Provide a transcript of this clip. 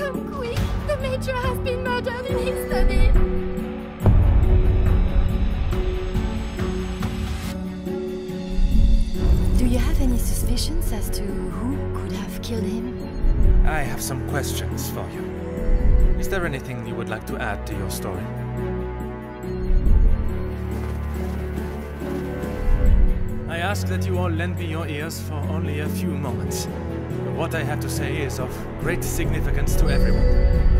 Come quick! The Major has been murdered in his study! Do you have any suspicions as to who could have killed him? I have some questions for you. Is there anything you would like to add to your story? Ask that you all lend me your ears for only a few moments. What I have to say is of great significance to everyone.